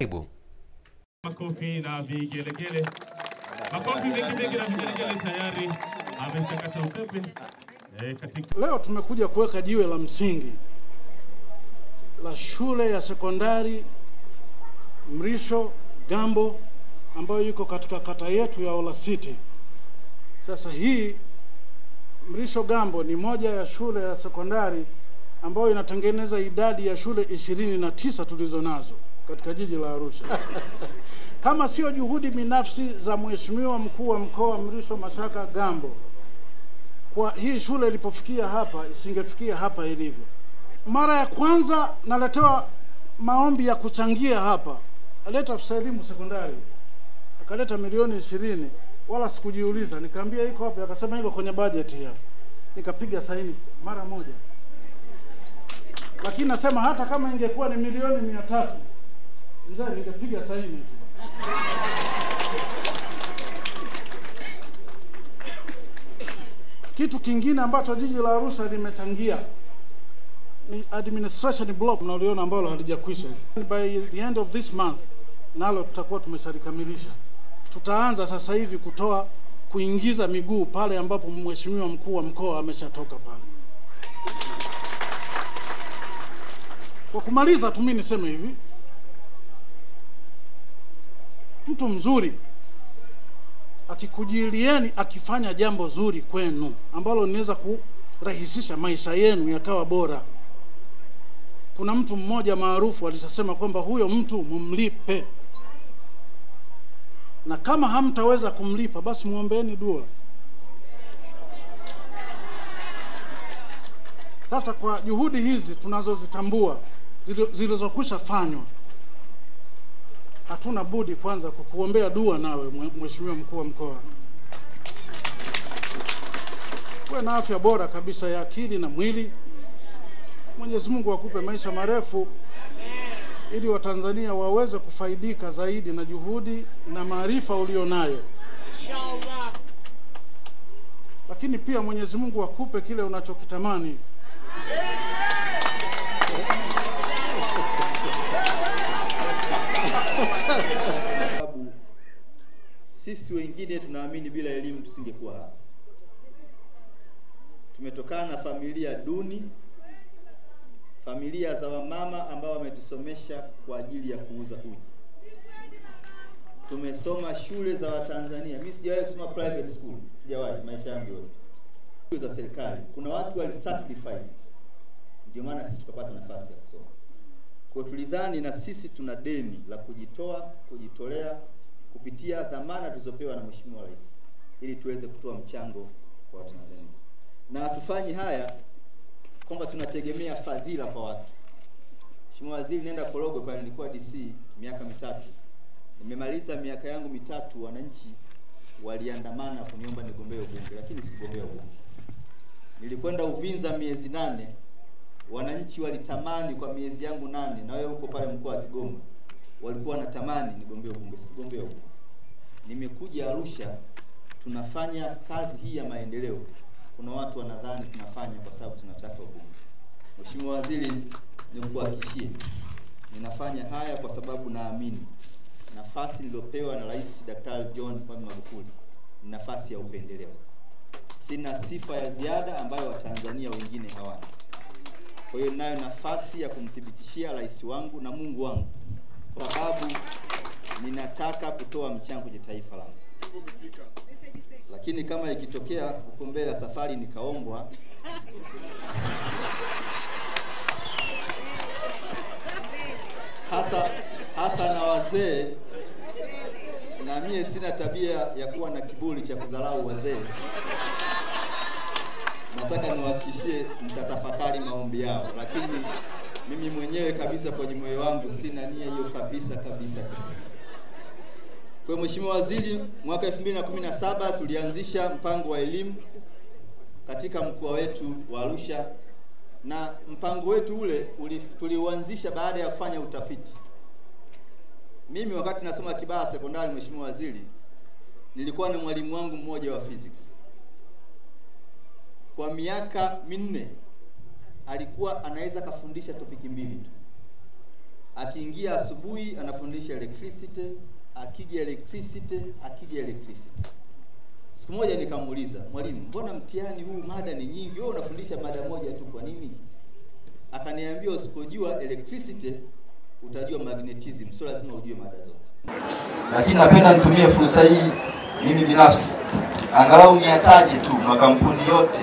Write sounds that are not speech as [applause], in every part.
Karibu. Makofi na vigelegele. Makofi mengi mengi na vigelegele tayari ameshakata upepe. eh, katika Leo tumekuja kuweka jiwe la msingi la shule ya sekondari Mrisho Gambo ambayo yuko katika kata yetu ya Ola City. Sasa hii Mrisho Gambo ni moja ya shule ya sekondari ambayo inatengeneza idadi ya shule ishirini na tisa tulizo nazo katika jiji la Arusha. [laughs] Kama sio juhudi binafsi za Mheshimiwa mkuu wa mkoa Mrisho Mashaka Gambo, kwa hii shule ilipofikia hapa isingefikia hapa ilivyo. Mara ya kwanza naletewa maombi ya kuchangia hapa, aleta afisa elimu sekondari akaleta milioni ishirini, wala sikujiuliza, nikaambia iko wapi? Akasema iko kwenye bajeti hiyo, nikapiga saini mara moja. Lakini nasema hata kama ingekuwa ni milioni mia tatu mzee, saini tu. Kitu kingine ambacho jiji la Arusha limechangia ni administration block mnaliona ambalo halijakwisha. By the end of this month nalo tutakuwa tumeshalikamilisha. Tutaanza sasa hivi kutoa kuingiza miguu pale ambapo mheshimiwa mkuu wa mkoa ameshatoka pale. Kwa kumaliza tu mimi niseme hivi, mtu mzuri akikujilieni akifanya jambo zuri kwenu ambalo linaweza kurahisisha maisha yenu yakawa bora. Kuna mtu mmoja maarufu alisema kwamba huyo mtu mumlipe, na kama hamtaweza kumlipa basi muombeeni dua. Sasa kwa juhudi hizi tunazozitambua zili- zilizokwisha fanywa, hatuna budi kwanza kukuombea dua nawe Mheshimiwa mkuu wa mkoa, uwe na afya bora kabisa ya akili na mwili. Mwenyezi Mungu akupe maisha marefu ili Watanzania waweze kufaidika zaidi na juhudi na maarifa ulionayo. Lakini pia Mwenyezi Mungu akupe kile unachokitamani. sababu sisi wengine tunaamini bila elimu tusingekuwa hapa. Tumetokana na familia duni, familia za wamama ambao wametusomesha kwa ajili ya kuuza uji. Tumesoma shule za Watanzania. Mimi sijawahi kusoma private school, sijawahi maisha yangu yote. Shule za serikali, kuna watu walisacrifice, ndio maana sisi tukapata nafasi ya kusoma. Kwa tulidhani na sisi tuna deni la kujitoa, kujitolea kupitia dhamana tulizopewa na Mheshimiwa Rais ili tuweze kutoa mchango kwa Watanzania. Na hatufanyi haya kwamba tunategemea fadhila kwa watu. Mheshimiwa Waziri, nenda Korogwe pale, nilikuwa DC miaka mitatu. Nimemaliza miaka yangu mitatu, wananchi waliandamana kuniomba nigombee ubunge, lakini sikugombea ubunge. Nilikwenda Uvinza miezi nane, wananchi walitamani kwa miezi yangu nane, na wewe uko pale mkoa wa Kigoma, walikuwa wanatamani nigombee ubunge, sikugombea ubunge. Nimekuja Arusha, tunafanya kazi hii ya maendeleo. Kuna watu wanadhani tunafanya kwa sababu tunataka ubunge. Mheshimiwa Waziri, nikuhakikishie ninafanya haya kwa sababu naamini nafasi niliyopewa na Rais Daktari John Pombe Magufuli ni nafasi ya upendeleo. Sina sifa ya ziada ambayo Watanzania wengine hawana. Kwa hiyo nayo nafasi ya kumthibitishia rais wangu na Mungu wangu, sababu ninataka kutoa mchango kwenye taifa langu. Lakini kama ikitokea huko mbele ya safari nikaombwa, hasa hasa na wazee, na mie sina tabia ya kuwa na kiburi cha kudharau wazee nataka niwahakikishie nitatafakari maombi yao, lakini mimi mwenyewe kabisa kwenye moyo wangu sina nia hiyo kabisa kabisa kabisa. Kwa Mheshimiwa Waziri, mwaka 2017 tulianzisha mpango wa elimu katika mkoa wetu wa Arusha, na mpango wetu ule tuliuanzisha baada ya kufanya utafiti. Mimi wakati nasoma Kibaha Sekondari, Mheshimiwa Waziri, nilikuwa na mwalimu wangu mmoja wa physics kwa miaka minne alikuwa anaweza kafundisha topiki mbili tu, akiingia asubuhi anafundisha electricity, akija electricity, akija electricity. Siku moja nikamuuliza, mwalimu, mbona mtihani huu mada ni nyingi, wewe unafundisha mada moja tu, kwa nini? Akaniambia usipojua electricity utajua magnetism, sio lazima ujue mada zote. lakini napenda nitumie fursa hii mimi binafsi angalau niataje tu makampuni yote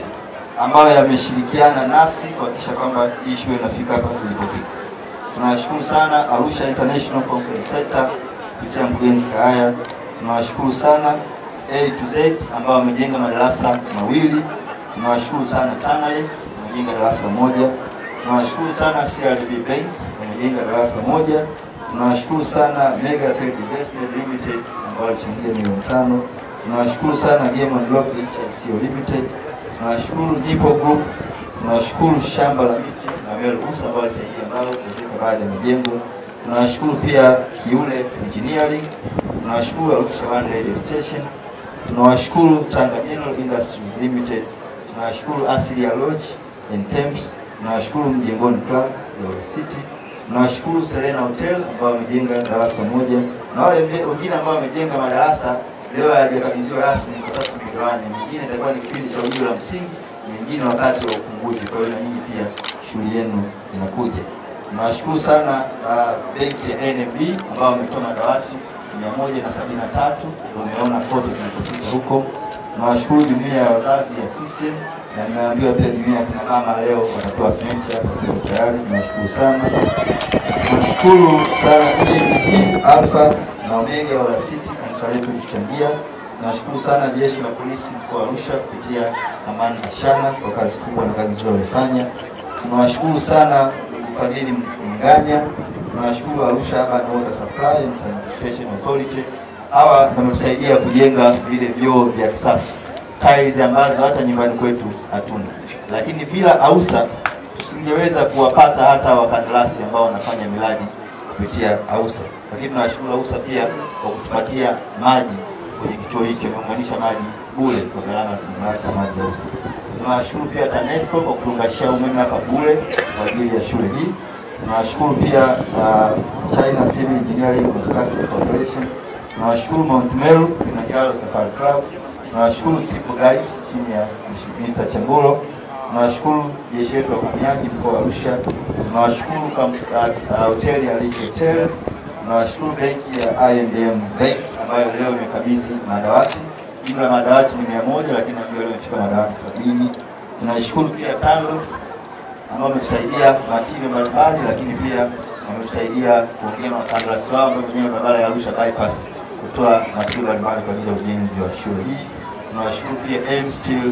ambayo yameshirikiana nasi kuhakikisha kwamba issue inafika hapa ilipofika. Tunawashukuru sana Arusha International Conference Center kupitia mkurugenzi Kaaya. Tunawashukuru sana A to Z ambao wamejenga madarasa mawili. Tunawashukuru sana Tanalek wamejenga darasa moja. Tunawashukuru sana CRDB Bank wamejenga darasa moja. Tunawashukuru sana Mega Trade Investment Limited ambao walichangia milioni tano. Tunawashukuru sana Game and Lock HICO Limited. Tunawashukuru Nipo Group. tunashukuru shamba la miti na Mel Usa ambao walisaidia mbao kuzika baadhi ya majengo. Tunashukuru pia Kiule Engineering. Tunawashukuru Arusha One Radio Station. Tunawashukuru Tanga General Industries Limited. Tunawashukuru Asilia Lodge and Camps. Tunawashukuru Mjengoni Club ya City. Tunawashukuru Serena Hotel ambao wamejenga darasa moja na wale wengine ambao wamejenga madarasa leo hayajakabidhiwa rasmi kwa sababu tumegawanya. Mingine itakuwa ni kipindi cha ujio la msingi, mingine wakati wa ufunguzi. Kwa hiyo na nyinyi pia shughuli yenu inakuja. Tunawashukuru sana uh, benki ya NMB ambao wametoa madawati mia moja na sabini na tatu umeona kote tunapopita huko. Tunawashukuru jumuiya ya wazazi ya CCM na nimeambiwa pia jumuiya ya kina mama leo watatoa simenti hapa, sasa tayari. Tunawashukuru sana. Tunashukuru sana EAGT Alpha na Omega Ola City kanisa letu kuchangia. Nawashukuru sana jeshi la polisi mkoa wa Arusha kupitia Amani Shana kwa kazi kubwa na kazi nzuri walifanya. Tunawashukuru sana ndugu Fadhili Mganya. Tunawashukuru Arusha Urban Water Supply and Sanitation Authority. Hawa wametusaidia kujenga vile vyoo vya kisasa tiles ambazo hata nyumbani kwetu hatuna, lakini bila AUSA tusingeweza kuwapata hata wakandarasi ambao wanafanya miradi kupitia AUSA. Lakini tunawashukuru AUSA pia kwa kutupatia maji kwenye kituo hiki, wameunganisha maji bure kwa gharama za mamlaka maji ya Usa. Tunawashukuru pia TANESCO kwa kutuunganishia umeme hapa bure kwa ajili ya shule hii. Tunawashukuru pia uh, China Civil Engineering Construction Corporation. Tunawashukuru Mount Meru Kilimanjaro Safari Club. Tunawashukuru Kipo Guides chini ya Mr. Chambulo. Tunawashukuru jeshi letu la uhamiaji mkoa wa Arusha. Tunawashukuru uh, uh, hoteli ya Lake Hotel. Tunawashukuru benki ya I&M Bank ambayo leo imekabidhi madawati. Jumla madawati ni mia moja lakini ambayo leo imefika madawati sabini. Tunashukuru pia TANROADS ambao wametusaidia matini mbalimbali, lakini pia wametusaidia kuongea na wakandarasi wao ambao wenyewe barabara ya Arusha bypass kutoa matini mbalimbali kwa ajili ya ujenzi wa shule hii. Tunawashukuru pia M Steel,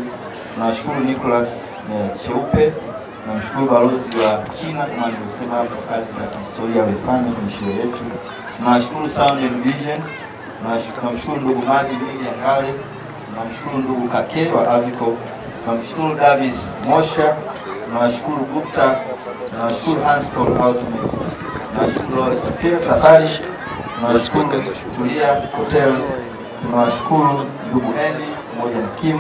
tunawashukuru Nicholas eh, Cheupe, tunamshukuru balozi wa China kama alivyosema hapo, kazi za kihistoria amefanya kwenye shule yetu. Tunawashukuru Sound and Vision, tunamshukuru ndugu Maji Mili Ngale, tunamshukuru ndugu Kake wa Avico, tunamshukuru Davis Mosha, tunawashukuru Gupta, tunawashukuru Hans Paul Automates, tunawashukuru Safari Safaris, tunawashukuru Tulia Hotel, tunawashukuru ndugu Eli pamoja na Kim,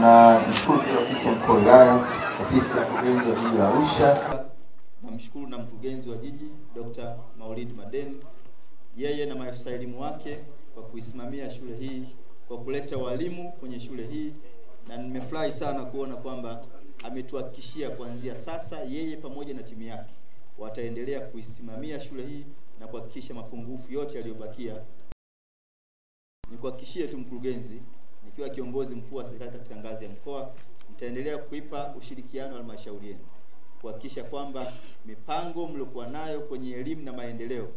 na nishukuru pia ofisi ya mkuu wa wilaya, ofisi ya mkurugenzi wa jiji la Arusha. Namshukuru na mkurugenzi wa jiji Dr. Maulid Maden, yeye na maafisa elimu wake kwa kuisimamia shule hii, kwa kuleta walimu kwenye shule hii, na nimefurahi sana kuona kwamba ametuhakikishia kuanzia sasa yeye pamoja na timu yake wataendelea kuisimamia shule hii na kuhakikisha mapungufu yote yaliyobakia. Nikuhakikishie tu mkurugenzi, nikiwa kiongozi mkuu wa serikali katika ngazi ya mkoa, nitaendelea kuipa ushirikiano halmashauri yenu kuhakikisha kwamba mipango mliokuwa nayo kwenye elimu na maendeleo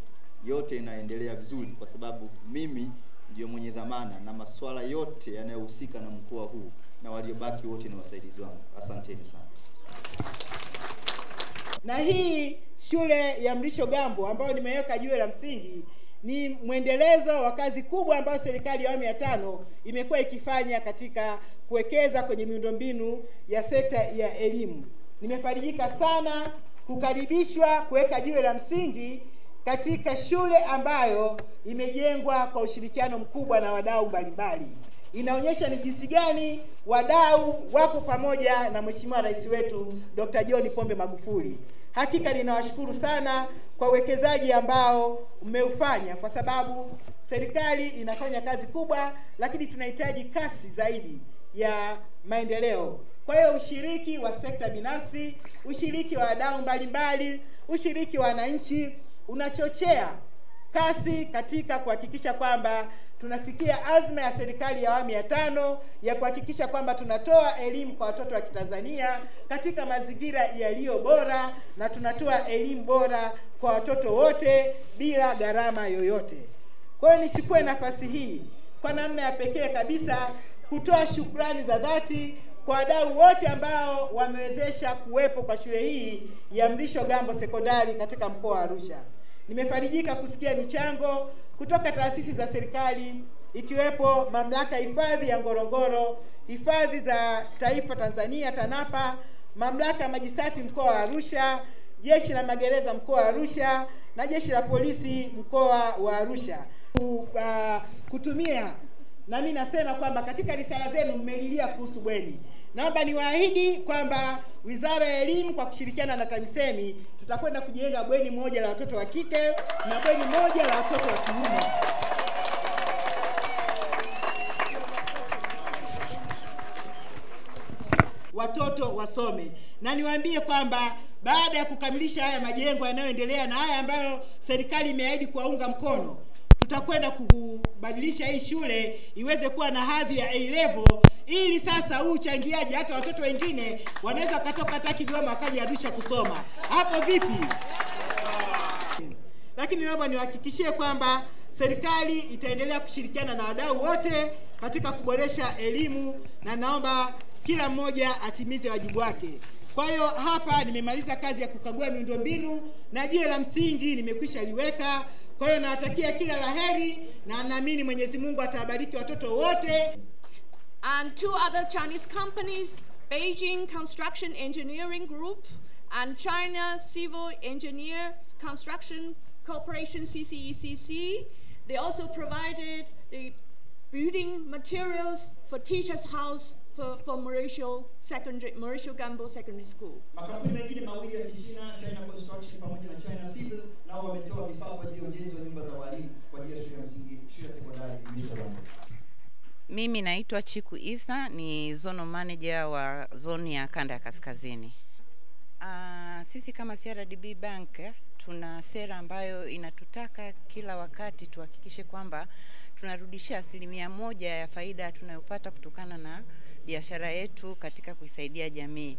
yote inaendelea vizuri, kwa sababu mimi ndio mwenye dhamana na masuala yote yanayohusika na mkoa huu, na waliobaki wote ni wasaidizi wangu. Asanteni sana. na hii shule ya Mlisho Gambo ambayo nimeweka jiwe la msingi ni mwendelezo wa kazi kubwa ambayo serikali ya awamu ya tano imekuwa ikifanya katika kuwekeza kwenye miundombinu ya sekta ya elimu. Nimefarijika sana kukaribishwa kuweka jiwe la msingi katika shule ambayo imejengwa kwa ushirikiano mkubwa na wadau mbalimbali. Inaonyesha ni jinsi gani wadau wako pamoja na Mheshimiwa Rais wetu Dr. John Pombe Magufuli. Hakika ninawashukuru sana kwa uwekezaji ambao mmeufanya, kwa sababu serikali inafanya kazi kubwa, lakini tunahitaji kasi zaidi ya maendeleo. Kwa hiyo ushiriki wa sekta binafsi, ushiriki wa wadau mbalimbali, ushiriki wa wananchi unachochea kasi katika kuhakikisha kwamba tunafikia azma ya serikali ya awamu ya tano ya kuhakikisha kwamba tunatoa elimu kwa watoto wa Kitanzania katika mazingira yaliyo bora na tunatoa elimu bora kwa watoto wote bila gharama yoyote. Kwa hiyo nichukue nafasi hii kwa namna ya pekee kabisa kutoa shukrani za dhati kwa wadau wote ambao wamewezesha kuwepo kwa shule hii ya Mrisho Gambo Sekondari katika mkoa wa Arusha. Nimefarijika kusikia michango kutoka taasisi za serikali ikiwepo mamlaka hifadhi ya Ngorongoro, hifadhi za taifa Tanzania TANAPA, mamlaka ya maji safi mkoa wa Arusha, jeshi la magereza mkoa wa Arusha na jeshi la polisi mkoa wa Arusha. Uh, kutumia na mimi nasema kwamba katika risala zenu mmelilia kuhusu bweni. Naomba niwaahidi kwamba Wizara ya Elimu kwa kushirikiana na TAMISEMI tutakwenda kujenga bweni moja la watoto wa kike na bweni moja la watoto wa kiume. watoto wasome, na niwaambie kwamba baada ya kukamilisha haya majengo yanayoendelea na haya ambayo serikali imeahidi kuwaunga mkono, tutakwenda kubadilisha hii shule iweze kuwa na hadhi ya A level, ili sasa huu uchangiaji hata watoto wengine wanaweza wakatoka hata Kigoma wakaja Arusha kusoma. Hapo vipi? lakini naomba niwahakikishie kwamba serikali itaendelea kushirikiana na wadau wote katika kuboresha elimu na naomba kila mmoja atimize wajibu wake. Kwa hiyo hapa nimemaliza kazi ya kukagua miundombinu na jiwe la msingi nimekwisha liweka. Kwa hiyo nawatakia kila laheri na naamini Mwenyezi Mungu atawabariki watoto wote. and two other Chinese companies, Beijing Construction Engineering Group and China Civil Engineer Construction Corporation CCECC. They also provided the building materials for teachers' house for, for Mauricio Secondary, Mauricio Gambo Secondary School. Mimi naitwa Chiku Isa, ni zono manager wa zoni ya kanda ya kaskazini. Uh, sisi kama CRDB Bank tuna sera ambayo inatutaka kila wakati tuhakikishe kwamba tunarudisha asilimia moja ya faida tunayopata kutokana na biashara yetu katika kuisaidia jamii.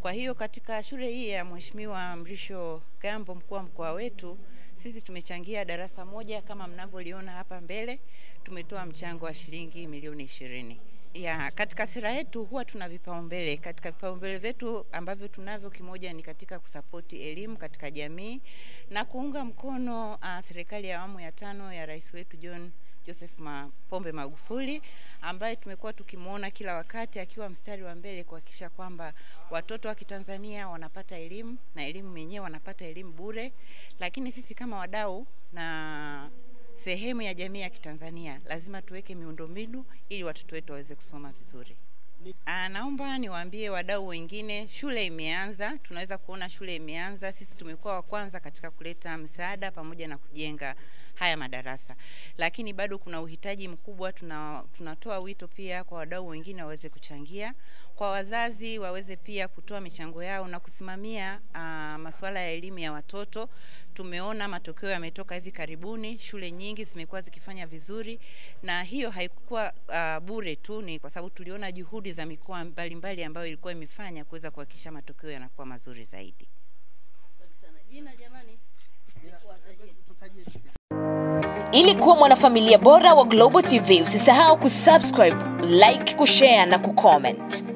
Kwa hiyo katika shule hii ya Mheshimiwa Mrisho Gambo, mkuu wa mkoa wetu, sisi tumechangia darasa moja kama mnavyoliona hapa mbele, tumetoa mchango wa shilingi milioni ishirini. Ya, katika sera yetu huwa tuna vipaumbele. Katika vipaumbele vyetu ambavyo tunavyo, kimoja ni katika kusapoti elimu katika jamii na kuunga mkono uh, serikali ya awamu ya tano ya rais wetu John Joseph Ma- Pombe Magufuli ambaye tumekuwa tukimwona kila wakati akiwa mstari wa mbele kuhakikisha kwamba watoto wa Kitanzania wanapata elimu na elimu yenyewe wanapata elimu bure, lakini sisi kama wadau na sehemu ya jamii ya Kitanzania lazima tuweke miundombinu ili watoto wetu waweze kusoma vizuri. Ah, naomba niwaambie wadau wengine, shule imeanza, tunaweza kuona shule imeanza. Sisi tumekuwa wa kwanza katika kuleta msaada pamoja na kujenga haya madarasa, lakini bado kuna uhitaji mkubwa. Tuna, tunatoa wito pia kwa wadau wengine waweze kuchangia, kwa wazazi waweze pia kutoa michango yao na kusimamia uh, masuala ya elimu ya watoto. Tumeona matokeo yametoka hivi karibuni, shule nyingi zimekuwa zikifanya vizuri, na hiyo haikuwa uh, bure tu, ni kwa sababu tuliona juhudi za mikoa mbalimbali ambayo ilikuwa imefanya kuweza kuhakikisha matokeo yanakuwa mazuri zaidi. Ili kuwa mwanafamilia bora wa Global TV, usisahau kusubscribe, like, kushare na kucomment.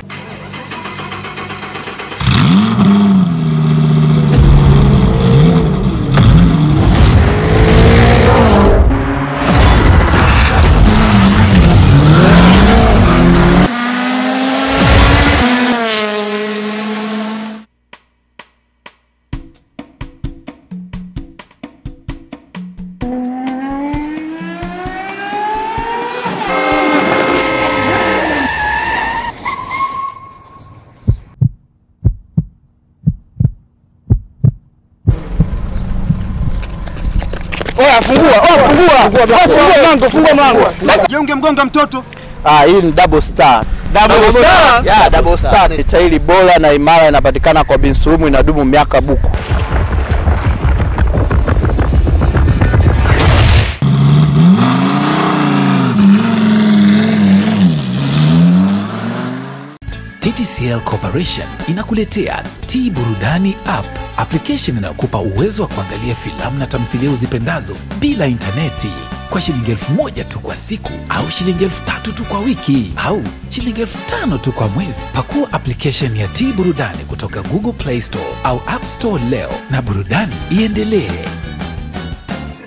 Fungua. Mlango, fungua mlango. Je, ungemgonga mtoto? Ah, hii ni double star. Double star? Yeah, double star ni tairi bora na imara inapatikana kwa Binsurumu inadumu miaka buku. TTCL Corporation inakuletea T Burudani app, application inayokupa uwezo wa kuangalia filamu na tamthilia uzipendazo bila intaneti kwa shilingi elfu moja tu kwa siku au shilingi elfu tatu tu kwa wiki au shilingi elfu tano tu kwa mwezi. Pakua application ya T Burudani kutoka Google Play Store au App Store leo na burudani iendelee.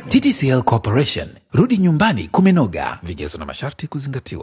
TTCL Corporation, rudi nyumbani kumenoga. Vigezo na masharti kuzingatiwa.